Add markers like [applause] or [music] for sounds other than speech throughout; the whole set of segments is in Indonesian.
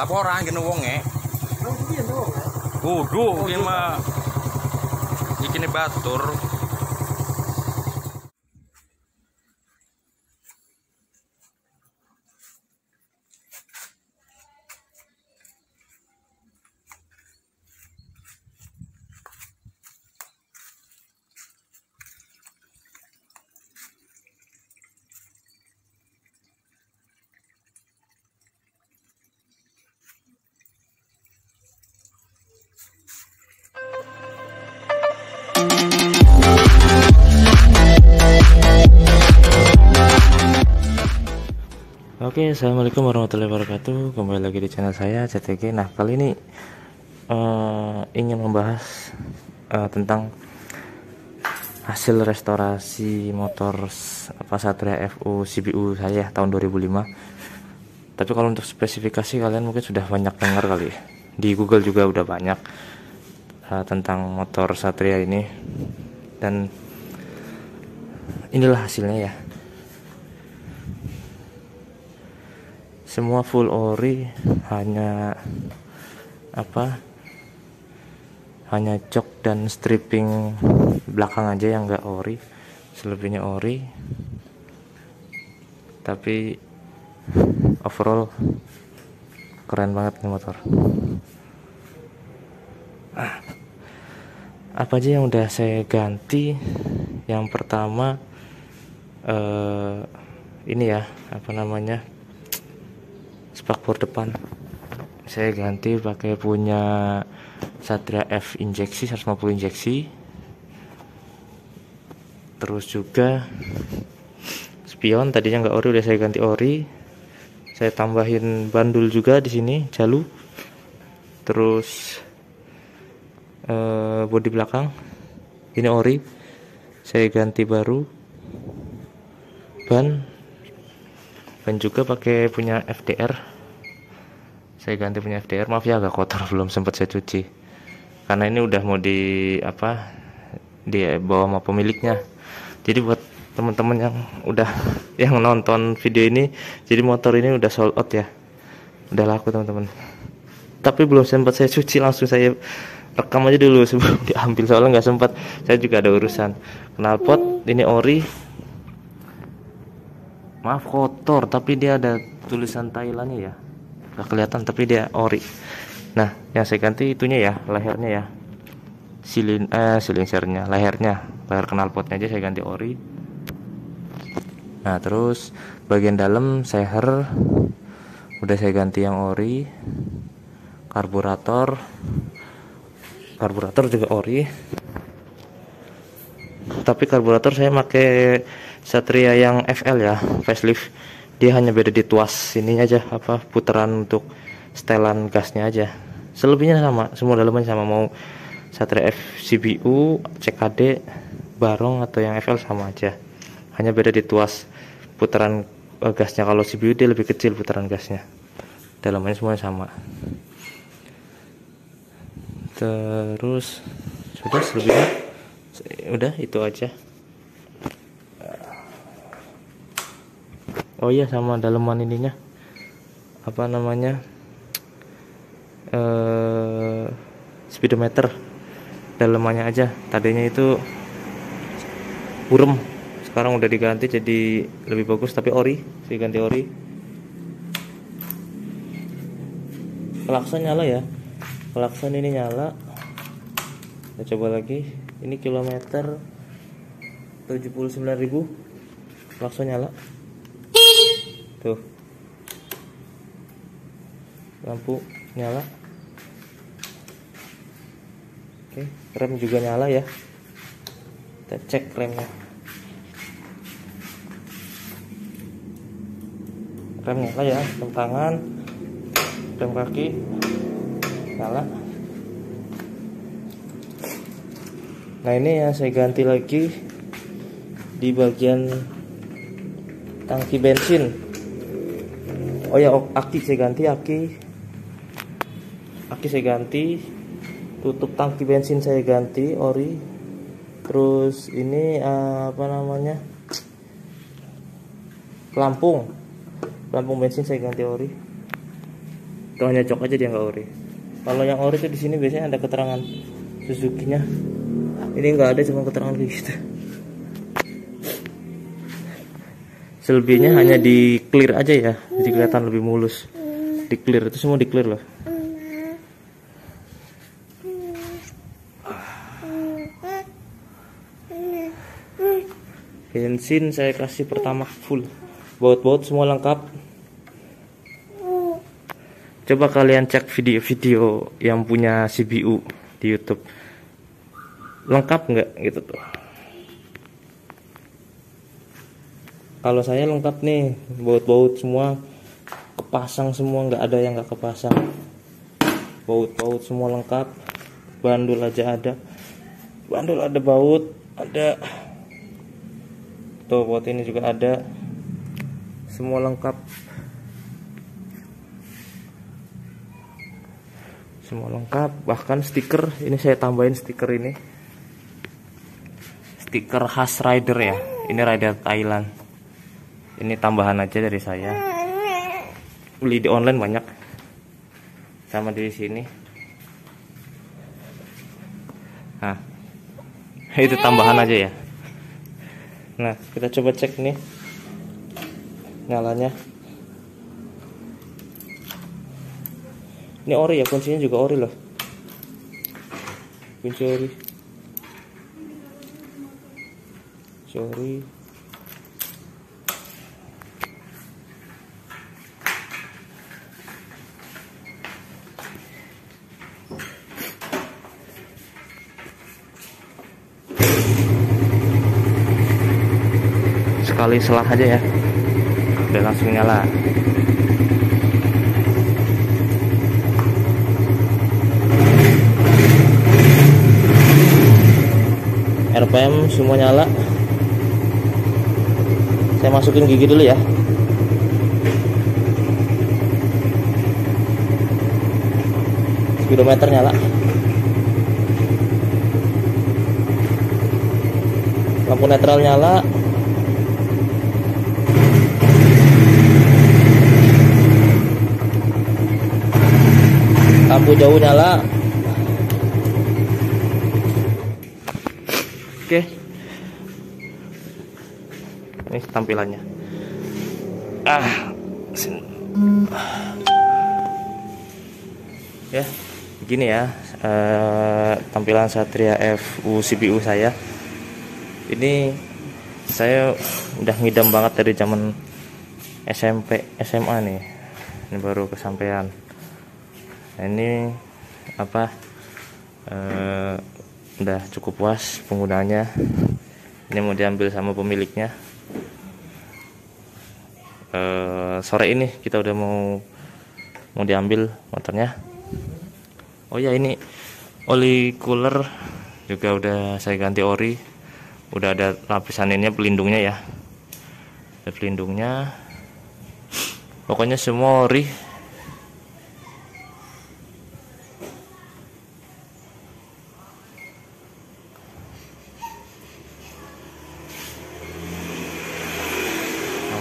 laporan kene wonge Nang piye to? kudu iki mah. Iki batur Oke, assalamualaikum warahmatullahi wabarakatuh. Kembali lagi di channel saya CTG. Nah, kali ini eh, ingin membahas eh, tentang hasil restorasi motor apa Satria FU CBU saya tahun 2005. Tapi kalau untuk spesifikasi kalian mungkin sudah banyak dengar kali ya. Di Google juga udah banyak eh, tentang motor Satria ini dan inilah hasilnya ya. Semua full ori hanya apa? Hanya jok dan stripping belakang aja yang enggak ori selebihnya ori. Tapi overall keren banget nih motor. Apa aja yang udah saya ganti? Yang pertama eh ini ya apa namanya spakbor depan. Saya ganti pakai punya Satria F injeksi 150 injeksi. Terus juga spion tadinya nggak ori udah saya ganti ori. Saya tambahin bandul juga di sini jalu. Terus eh, bodi belakang ini ori. Saya ganti baru. Ban ban juga pakai punya FDR saya ganti punya FDR maaf ya agak kotor [laughs] belum sempat saya cuci. Karena ini udah mau di apa di bawa sama pemiliknya. Jadi buat teman-teman yang udah [laughs] yang nonton video ini jadi motor ini udah sold out ya. Udah laku teman-teman. Tapi belum sempat saya cuci langsung saya rekam aja dulu sebelum [laughs] diambil. Soalnya nggak sempat saya juga ada urusan. Knalpot ini ori maaf kotor tapi dia ada tulisan Thailandnya ya. Nggak kelihatan tapi dia ori. Nah yang saya ganti itunya ya lehernya ya. Silin eh silinsernya lehernya. Leher knalpotnya aja saya ganti ori. Nah terus bagian dalam seher. Udah saya ganti yang ori. Karburator. Karburator juga ori tapi karburator saya pakai Satria yang FL ya facelift. Dia hanya beda di tuas sini aja apa putaran untuk setelan gasnya aja. Selebihnya sama semua dalamannya sama. Mau Satria F CBU CKD Barong atau yang FL sama aja. Hanya beda di tuas putaran eh, gasnya. Kalau CBU dia lebih kecil putaran gasnya. Dalamannya semuanya sama. Terus sudah selebihnya udah itu aja. Oh iya sama daleman ininya. Apa namanya? Eh speedometer. Dalemannya aja. Tadinya itu burem sekarang udah diganti jadi lebih bagus tapi ori. Sih ganti ori. Klakson nyala ya. Klakson ini nyala kita coba lagi. Ini kilometer 79.000 klakson nyala. Tuh. Lampu nyala. Oke rem juga nyala ya. Kita cek remnya. Rem nyala ya rem tangan rem kaki nyala nah ini yang saya ganti lagi di bagian tangki bensin. Oh ya aki saya ganti aki. Aki saya ganti. Tutup tangki bensin saya ganti ori. Terus ini eh, apa namanya? Pelampung. Pelampung bensin saya ganti ori. Itu hanya jok aja dia nggak ori. Kalau yang ori tuh di sini biasanya ada keterangan Suzuki nya ini nggak ada cuma keterangan kayak gitu. Selebihnya hanya di clear aja ya jadi kelihatan lebih mulus. Di clear itu semua di clear loh. Bensin saya kasih pertama full. Baut-baut semua lengkap. Coba kalian cek video-video yang punya CBU di YouTube lengkap nggak gitu tuh? Kalau saya lengkap nih baut-baut semua kepasang semua nggak ada yang nggak kepasang. Baut-baut semua lengkap bandul aja ada. Bandul ada baut ada. Tuh baut ini juga ada. Semua lengkap. Semua lengkap bahkan stiker ini saya tambahin stiker ini stiker khas rider ya. Ini rider Thailand. Ini tambahan aja dari saya. Beli di online banyak. Sama di sini. Nah [laughs] itu tambahan aja ya. Nah kita coba cek nih. Nyalanya. Ini ori ya kuncinya juga ori loh. Kunci ori sorry. Sekali selah aja ya. Udah langsung nyala. RPM semua nyala saya masukin gigi dulu ya. Speedometer nyala. Lampu netral nyala. Lampu jauh nyala ini tampilannya. Ah ya begini ya eh, tampilan Satria FU CPU saya. Ini saya udah ngidam banget dari zaman SMP SMA nih. Ini baru kesampaian. Nah, ini apa eh, udah cukup puas penggunanya ini mau diambil sama pemiliknya eh, sore ini kita udah mau mau diambil motornya. Oh ya ini oli cooler juga udah saya ganti ori. Udah ada lapisan ini pelindungnya ya. Ada pelindungnya. Pokoknya semua ori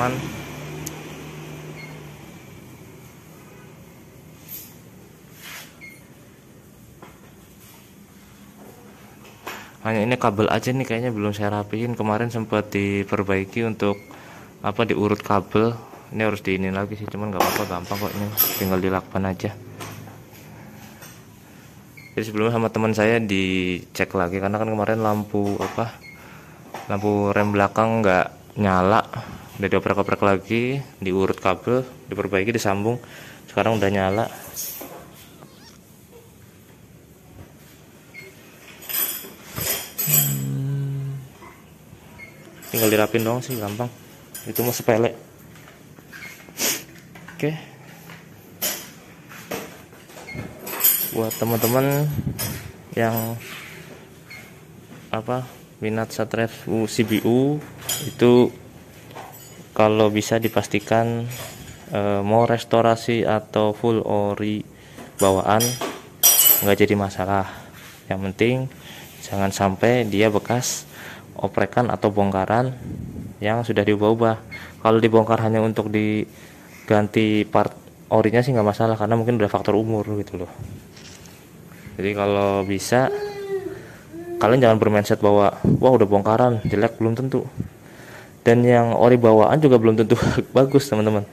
aman hanya ini kabel aja nih kayaknya belum saya rapiin. Kemarin sempat diperbaiki untuk apa diurut kabel. Ini harus diinin lagi sih cuman nggak apa-apa gampang kok ini. Tinggal dilakban aja. Jadi sebelumnya sama teman saya dicek lagi karena kan kemarin lampu apa lampu rem belakang nggak nyala udah dioprek-oprek lagi diurut kabel diperbaiki disambung. Sekarang udah nyala. Hmm. tinggal dirapin doang sih gampang. Itu mah sepele. Oke. Buat teman-teman yang apa minat Satrev CBU itu kalau bisa dipastikan e, mau restorasi atau full ori bawaan nggak jadi masalah. Yang penting jangan sampai dia bekas oprekan atau bongkaran yang sudah diubah-ubah. Kalau dibongkar hanya untuk diganti part orinya sih nggak masalah karena mungkin udah faktor umur gitu loh. Jadi kalau bisa kalian jangan bermindset bahwa wah udah bongkaran jelek belum tentu dan yang ori bawaan juga belum tentu [laughs] bagus teman-teman.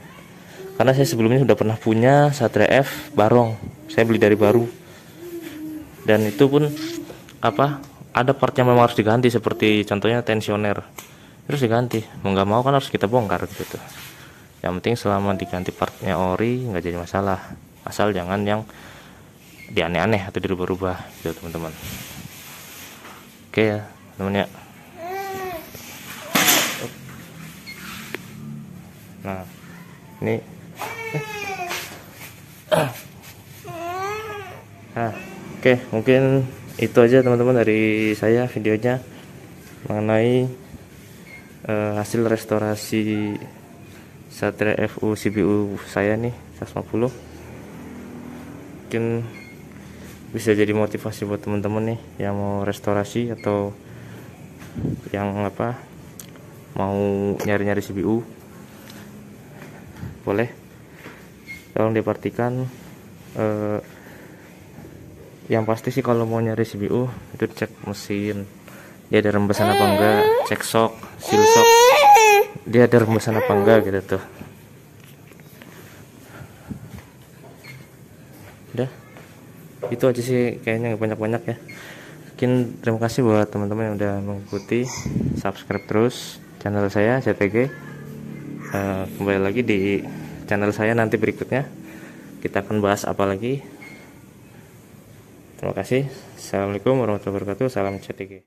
Karena saya sebelumnya sudah pernah punya Satria F barong. Saya beli dari baru. Dan itu pun apa ada part yang memang harus diganti seperti contohnya tensioner. Terus diganti. Mau nggak mau kan harus kita bongkar gitu. Yang penting selama diganti partnya ori nggak jadi masalah. Asal jangan yang di aneh-aneh atau dirubah-rubah gitu teman-teman. Oke ya teman ya nah ini. Nah oke mungkin itu aja teman-teman dari saya videonya mengenai eh, hasil restorasi Satria FU CPU saya nih 150 mungkin bisa jadi motivasi buat teman-teman nih yang mau restorasi atau yang apa mau nyari-nyari CPU boleh. Tolong diperhatikan eh, yang pasti sih kalau mau nyari CPU itu cek mesin. Dia ada rembesan apa enggak cek sok seal sok. Dia ada rembesan apa enggak gitu tuh. Udah. Itu aja sih kayaknya banyak-banyak ya. Mungkin terima kasih buat teman-teman yang udah mengikuti. Subscribe terus channel saya CTG Eh, kembali lagi di channel saya nanti berikutnya. Kita akan bahas apa lagi. Terima kasih. Assalamualaikum warahmatullahi wabarakatuh. Salam CTG